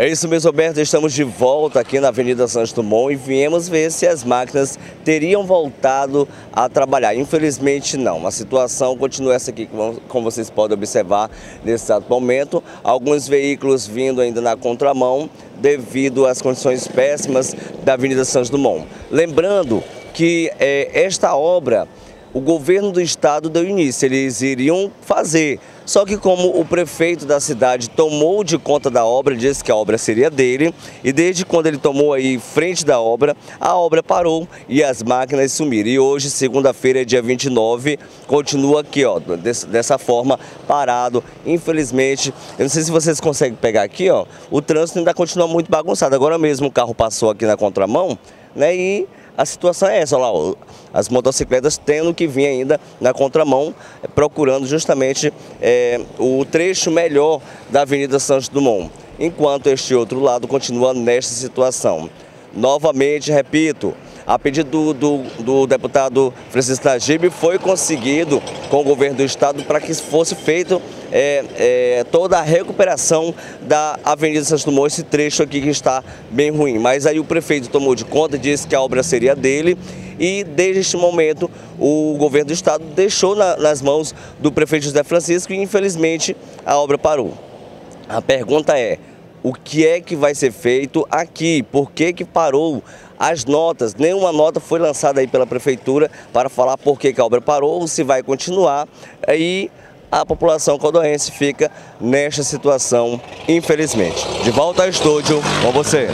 É isso mesmo, Roberto. Estamos de volta aqui na Avenida Santos Dumont e viemos ver se as máquinas teriam voltado a trabalhar. Infelizmente, não. A situação continua essa aqui, como vocês podem observar nesse momento. Alguns veículos vindo ainda na contramão devido às condições péssimas da Avenida Santos Dumont. Lembrando que é, esta obra o governo do estado deu início, eles iriam fazer. Só que como o prefeito da cidade tomou de conta da obra, disse que a obra seria dele, e desde quando ele tomou aí frente da obra, a obra parou e as máquinas sumiram. E hoje, segunda-feira, dia 29, continua aqui, ó, dessa forma, parado. Infelizmente, eu não sei se vocês conseguem pegar aqui, ó, o trânsito ainda continua muito bagunçado. Agora mesmo o carro passou aqui na contramão, né, e a situação é essa, lá, as motocicletas tendo que vir ainda na contramão, procurando justamente é, o trecho melhor da Avenida Santos Dumont, enquanto este outro lado continua nesta situação. Novamente, repito, a pedido do, do, do deputado Francisco Najib, foi conseguido com o governo do estado para que fosse feito é, é, toda a recuperação da Avenida Santos Dumont, esse trecho aqui que está bem ruim. Mas aí o prefeito tomou de conta, disse que a obra seria dele e desde este momento o governo do estado deixou na, nas mãos do prefeito José Francisco e infelizmente a obra parou. A pergunta é, o que é que vai ser feito aqui? Por que que parou as notas? Nenhuma nota foi lançada aí pela prefeitura para falar por que, que a obra parou, se vai continuar. Aí a população cordoense fica nesta situação, infelizmente. De volta ao estúdio com você.